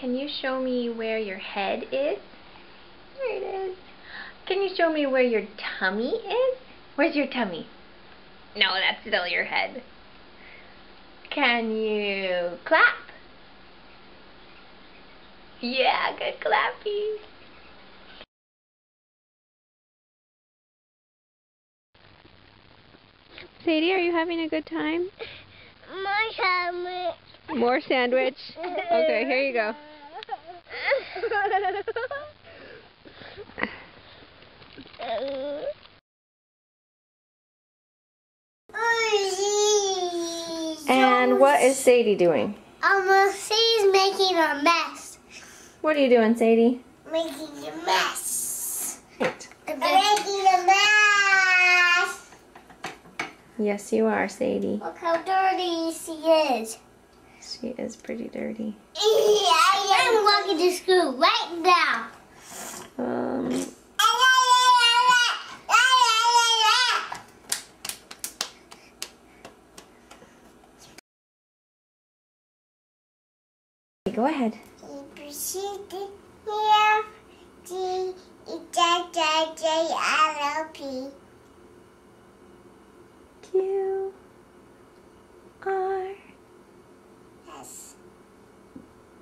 Can you show me where your head is? There it is. Can you show me where your tummy is? Where's your tummy? No, that's still your head. Can you clap? Yeah, good clappy. Sadie, are you having a good time? My sandwich. More sandwich? Okay, here you go. And what is Sadie doing? Um, she's making a mess. What are you doing, Sadie? Making a mess. Right. I'm making a mess. Yes, you are, Sadie. Look how dirty she is. She is pretty dirty. I'm walking to school right now. Um, go ahead. Q R Yes.